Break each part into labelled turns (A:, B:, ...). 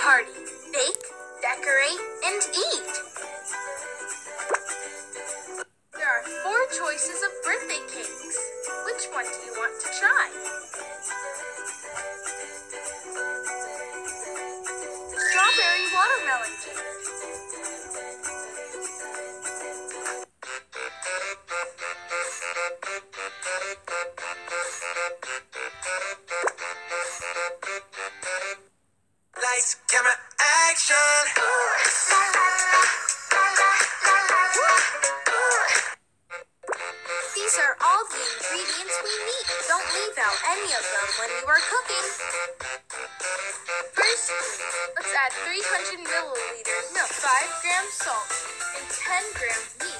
A: party. Bake, decorate, and eat. There are four choices of birthday cakes. Which one do you want to try? Strawberry watermelon
B: Lights, camera, action.
A: These are all the ingredients we need. Don't leave out any of them when you are cooking. First, let's add 300 milliliters milk, 5 grams salt, and 10 grams yeast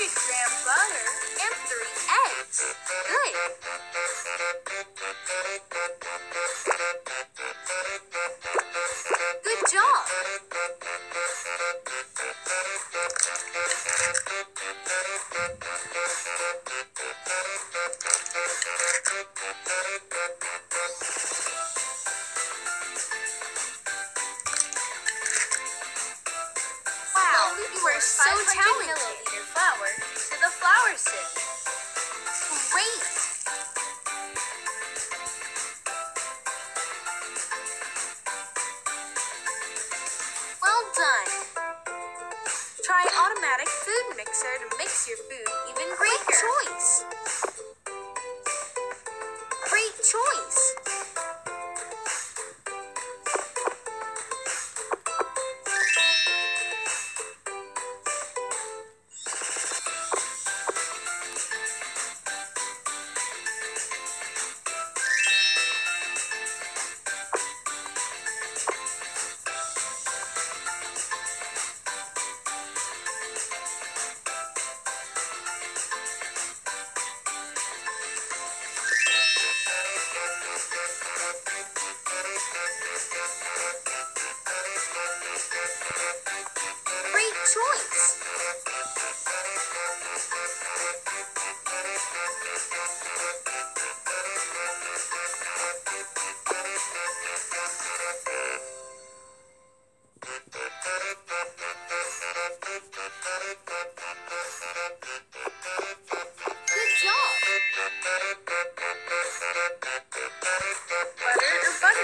A: 200 gram butter, and 3 eggs. Good. Good job. Wow, milliliter flour to the flour sieve. Great. Well done. Try automatic food mixer to mix your food even great choice. Great choice.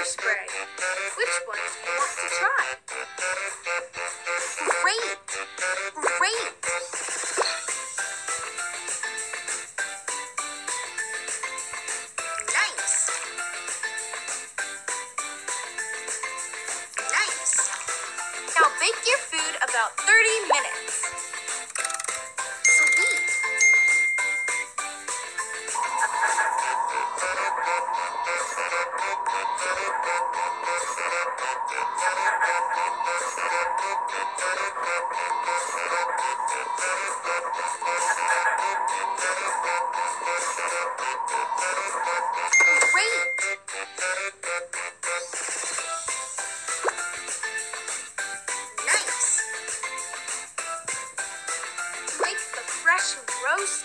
A: Or butter spray? Which one do you want to try? Fresh roast,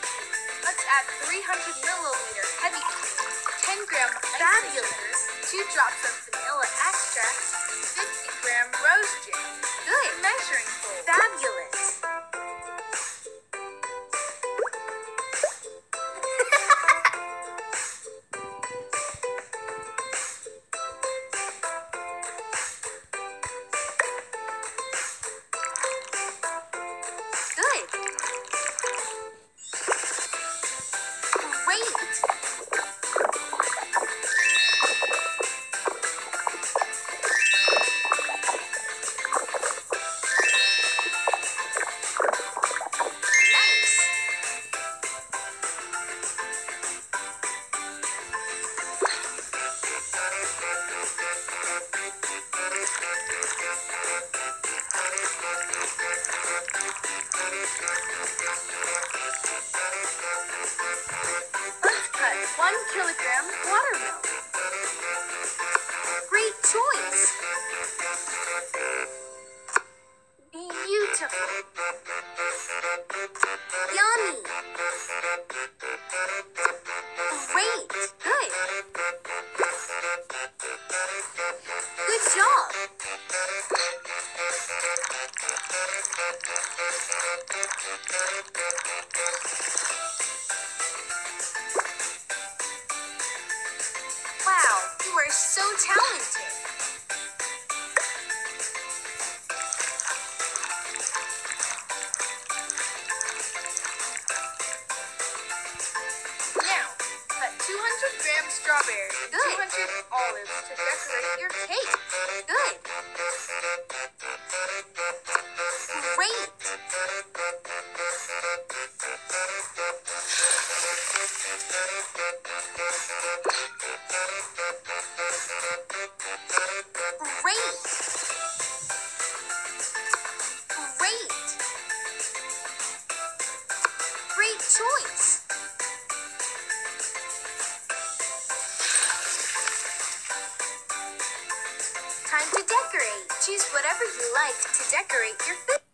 A: let's add 300 milliliter heavy cream, 10 gram fabulous, 2 drops of vanilla extract, 50 gram rose jam. Good measuring bowl. Fabulous! Kilogram watermelon.
C: 200 grams strawberries
A: Good.
C: 200 olives to decorate your cake.
A: Good.
C: Great. Great. Great. Great choice. Choose whatever you like to decorate your food.